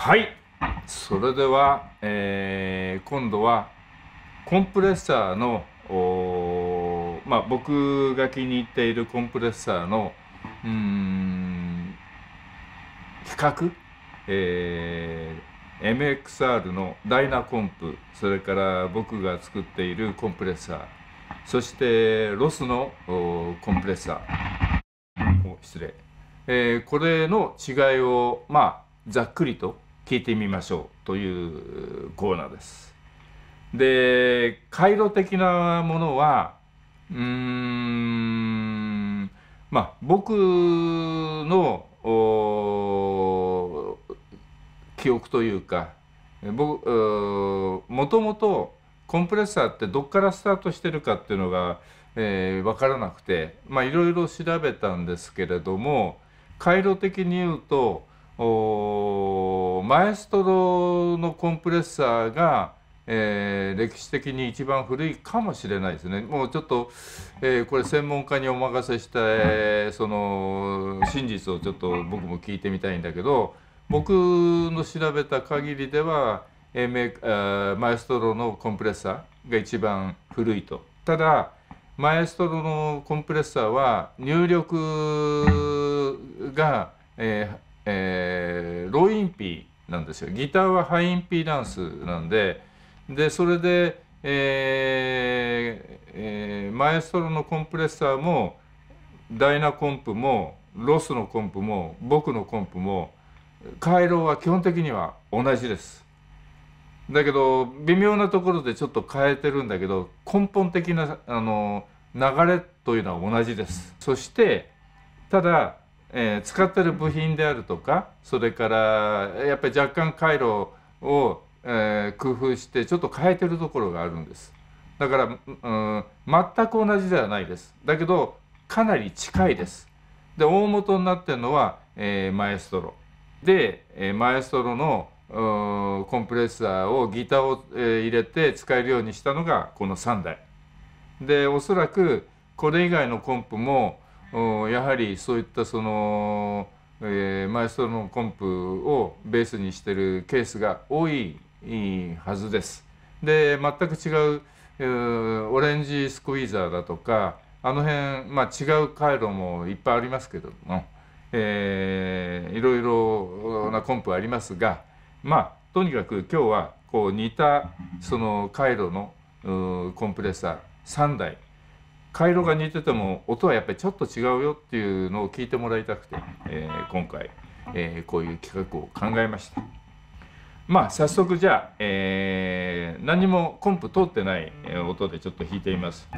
はい。それでは、えー、今度はコンプレッサーのまあ、僕が気に入っているコンプレッサーのうん比較、えー、MXR のダイナコンプそれから僕が作っているコンプレッサーそしてロスのコンプレッサー。失礼、えー、これの違いをまあざっくりと聞いてみましょうというコーナーです。で回路的なものはうーんまあ僕の記憶というかもともとコンプレッサーってどっからスタートしてるかっていうのが、えー、分からなくてまあいろいろ調べたんですけれども回路的に言うとマエストロのコンプレッサーがえー、歴史的に一番古いかもしれないですね。もうちょっと、えー、これ専門家にお任せした、えー、その真実をちょっと僕も聞いてみたいんだけど僕の調べた限りでは、えー、マエストロのコンプレッサーが一番古いと。ただマエストロのコンプレッサーは入力が、えーえー、ロインピーなんですよ。ギターはハイインピーダンスなんででそれで、えーえー、マエストロのコンプレッサーもダイナコンプもロスのコンプも僕のコンプも回路は基本的には同じです。だけど微妙なところでちょっと変えてるんだけど根本的なあの流れというのは同じです。そしてただ、えー、使ってる部品であるとかそれからやっぱり若干回路をえー、工夫してちょっと変えてるところがあるんです。だから、うん、全く同じではないです。だけどかなり近いです。で大元になってるのは、えー、マエストロ。で、え、マエストロのコンプレッサーをギターを、え、入れて使えるようにしたのがこの3台。でおそらくこれ以外のコンプもやはりそういったその、えー、マエストロのコンプをベースにしてるケースが多いはずです。で全く違う、えー、オレンジスクイーザーだとかあの辺、まあ、違う回路もいっぱいありますけども、えー、いろいろなコンプありますがまあとにかく今日はこう似たその回路のコンプレッサー3台回路が似てても音はやっぱりちょっと違うよっていうのを聞いてもらいたくて、えー、今回、えー、こういう企画を考えました。まあ早速じゃあ、えー、何もコンプ通ってない音でちょっと弾いてみます。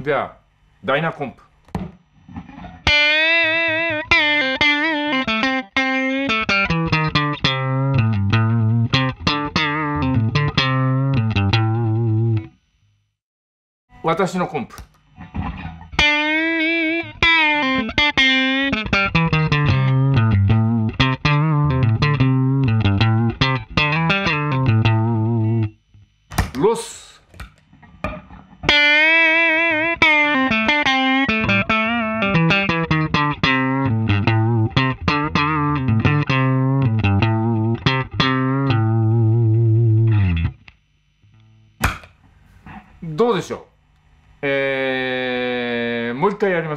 ではダイナコンプ。私のコンプ。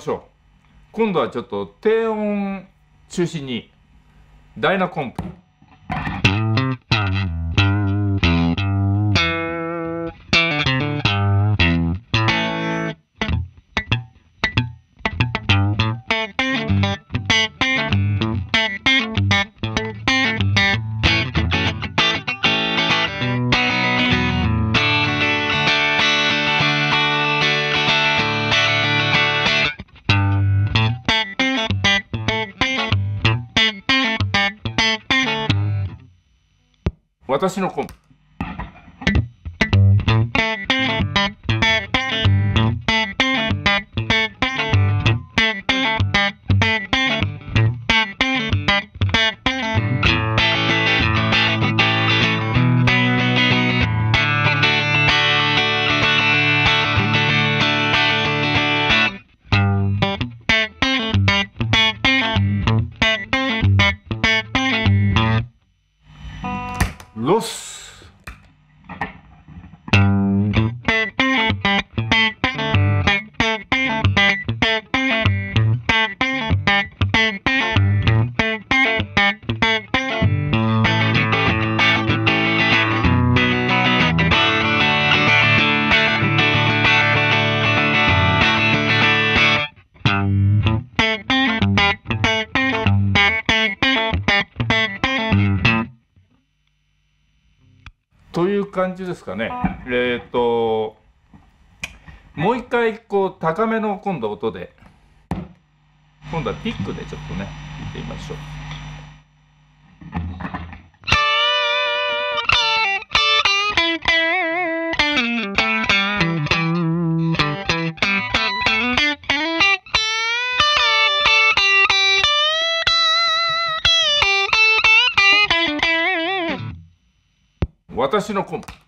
しょう。今度はちょっと低音中心にダイナコンプ。私のコンじですかねえっ、ー、ともう一回こう高めの今度音で今度はピックでちょっとね見てみましょう。私のコンプ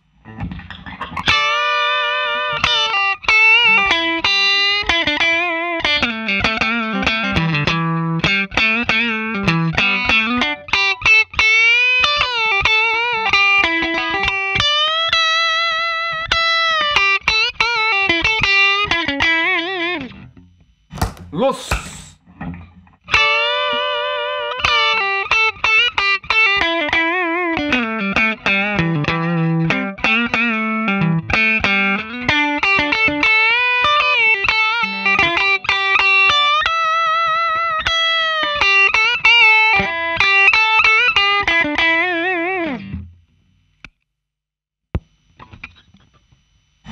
ロス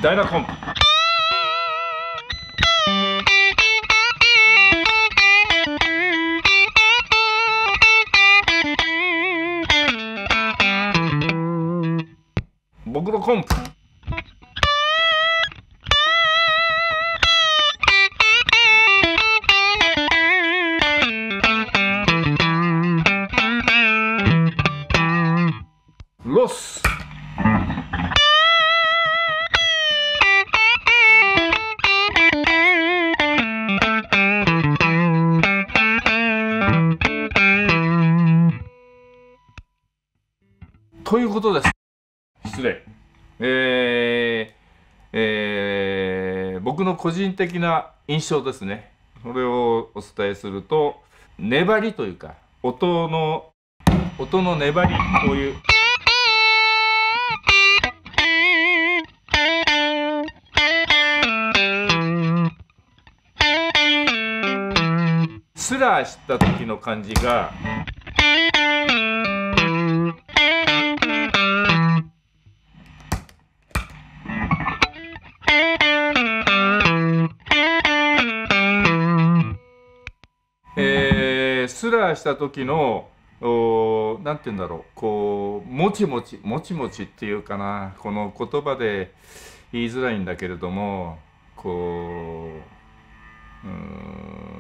ダコンロスということです。失礼。えーえー、僕の個人的な印象ですね。これをお伝えすると、粘りというか、音の、音の粘り、こういう。スラーした時の感じが、えー、スラーした時のおなんて言うんだろうこうもちもちもちもちっていうかなこの言葉で言いづらいんだけれどもこううん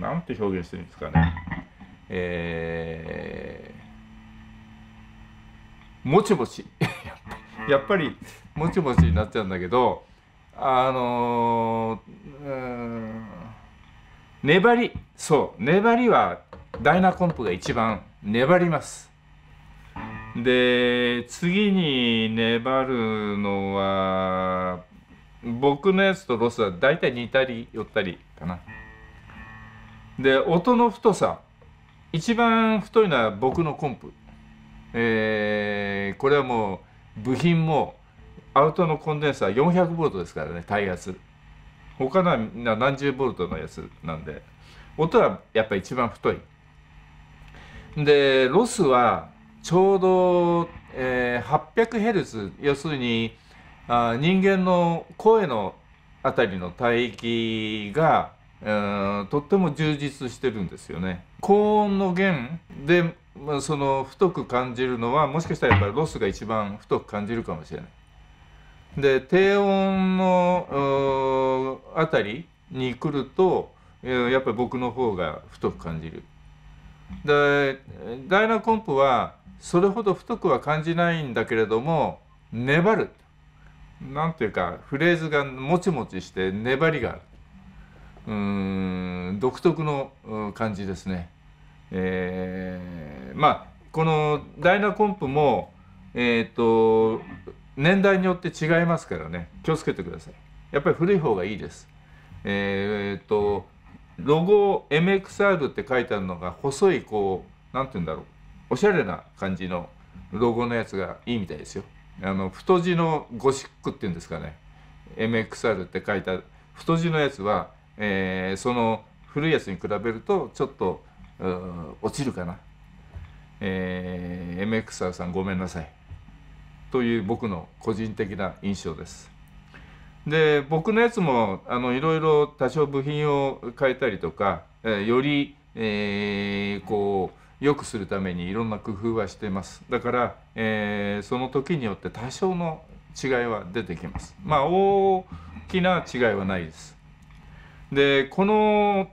なんて表現してるんですかね。えー、もちもち。やっぱりもちもちになっちゃうんだけどあのー、粘りそう粘りはダイナコンプが一番粘ります。で次に粘るのは僕のやつとロスは大体似たり寄ったりかな。で音の太さ一番太いのは僕のコンプ。えー、これはもう部品もアウトのコンデンサー 400V ですからね耐圧他のはみんな何十ボルトのやつなんで音はやっぱ一番太いでロスはちょうど、えー、800Hz 要するにあ人間の声のあたりの帯域が、とっても充実してるんですよね。高音の弦で、まあ、その太く感じるのはもしかしたらやっぱりロスが一番太く感じるかもしれない。で低音のあたりに来るとやっぱり僕の方が太く感じる。でダイナコンプはそれほど太くは感じないんだけれども粘るなんていうかフレーズがもちもちして粘りがあるうん独特の感じですね。えー、まあこのダイナコンプもえっ、ー、と年代によって違いますからね気をつけてください。やっぱり古い方がいいです。えっ、とロゴ MXR って書いてあるのが細いこう何て言うんだろうおしゃれな感じのロゴのやつがいいみたいですよ。あの太字のゴシックっていうんですかね MXR って書いた太字のやつは、えー、その古いやつに比べるとちょっと落ちるかな、えー、MXR さんごめんなさいという僕の個人的な印象です。で僕のやつもあのいろいろ多少部品を変えたりとか、えー、より、えー、こう良くするためにいろんな工夫はしてます。だから、えー、その時によって多少の違いは出てきます。まあ大きな違いはないです。でこの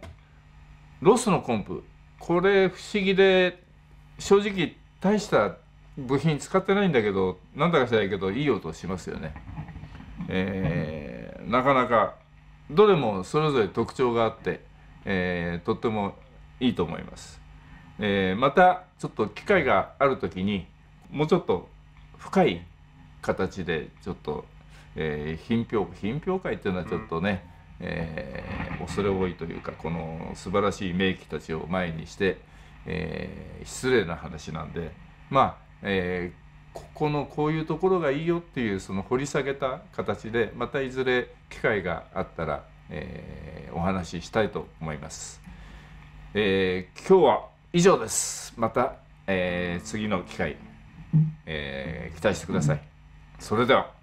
ロスのコンプこれ不思議で正直大した部品使ってないんだけどなんだか知らないけどいい音しますよね。えー、なかなかどれもそれぞれ特徴があって、えー、とってもいいと思います。えー、またちょっと機会がある時にもうちょっと深い形でちょっと、えー、品評品評会っていうのはちょっとね、えー、恐れ多いというかこの素晴らしい名機たちを前にして、えー、失礼な話なんでまあ、えー、ここのこういうところがいいよっていうその掘り下げた形でまたいずれ機会があったら、えー、お話ししたいと思います。えー、今日は以上です。また、えー、次の機会、えー、期待してください。それでは。